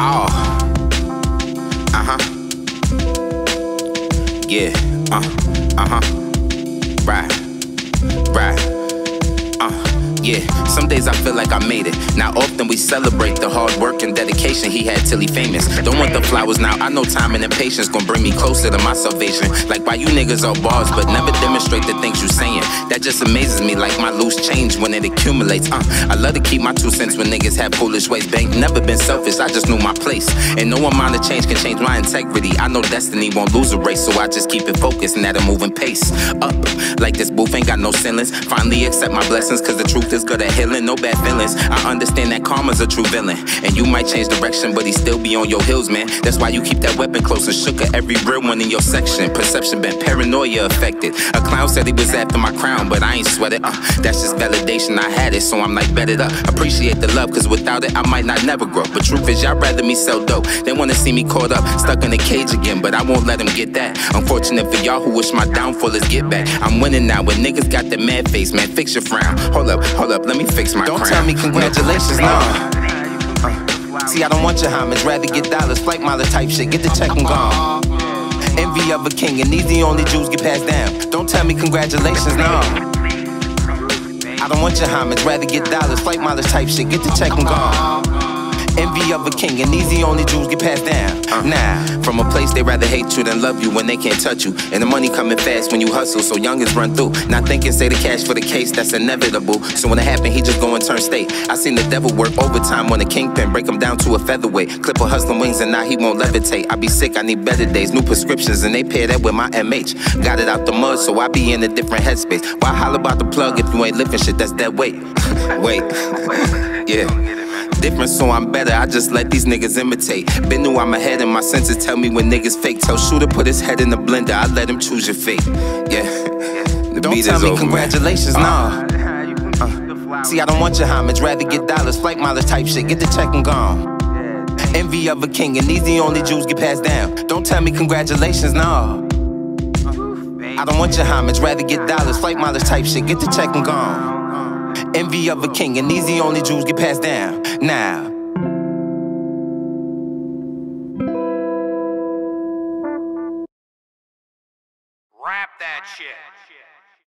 Oh. Uh huh. Yeah. Uh. Uh huh. Right. Right. Uh. Yeah, some days I feel like I made it. Now often we celebrate the hard work and dedication he had till he famous. Don't want the flowers now. I know time and patience gonna bring me closer to my salvation. Like why you niggas are bars, but never demonstrate the things you saying. That just amazes me. Like my loose change when it accumulates. Uh, I love to keep my two cents when niggas have foolish ways. Bank never been selfish. I just knew my place. And no amount of change can change my integrity. I know destiny won't lose a race, so I just keep it focused and at a moving pace. Up, like this booth ain't got no ceilings. Finally accept my blessings, cause the truth is is good at healing, no bad feelings. I understand that karma's a true villain. And you might change direction, but he still be on your heels, man. That's why you keep that weapon close and shook at every real one in your section. Perception been paranoia affected. A clown said he was after my crown, but I ain't sweat it. Uh, that's just validation, I had it, so I'm like, bet it up. Appreciate the love, cause without it, I might not never grow. But truth is, y'all rather me sell dope. They wanna see me caught up, stuck in a cage again, but I won't let them get that. Unfortunate for y'all who wish my downfall is get back. I'm winning now when niggas got the mad face, man. Fix your frown. Hold up, hold Hold up, let me fix my Don't crown. tell me congratulations, no. Uh, see, I don't want your homage, rather get dollars, flight mileage type shit, get the check and gone. Envy of a king, and these the only jewels get passed down. Don't tell me congratulations, no. I don't want your homage, rather get dollars, flight mileage type shit, get the check and gone. Envy of a king, and these the only jewels get passed down. Uh, nah, from a place they rather hate you than love you when they can't touch you. And the money coming fast when you hustle, so youngins run through. Not thinking, say the cash for the case, that's inevitable. So when it happen, he just go and turn state. I seen the devil work overtime on a kingpin, break him down to a featherweight. Clip a hustling wings, and now he won't levitate. I be sick, I need better days, new prescriptions, and they pair that with my MH. Got it out the mud, so I be in a different headspace. Why holler about the plug if you ain't lifting shit? That's that weight. Wait, yeah different, so I'm better. I just let these niggas imitate. Been knew I'm ahead, and my senses tell me when niggas fake. Tell Shooter put his head in the blender. I let him choose your fate. Yeah. The don't tell me over, congratulations, man. nah. Uh, see, I don't want your homage, rather get dollars, flight mileage type shit, get the check and gone. Envy of a king, and these the only jewels get passed down. Don't tell me congratulations, nah. I don't want your homage, rather get dollars, flight mileage type shit, get the check and gone. Envy of a king, and these the only jewels get passed down. Now. Wrap that shit.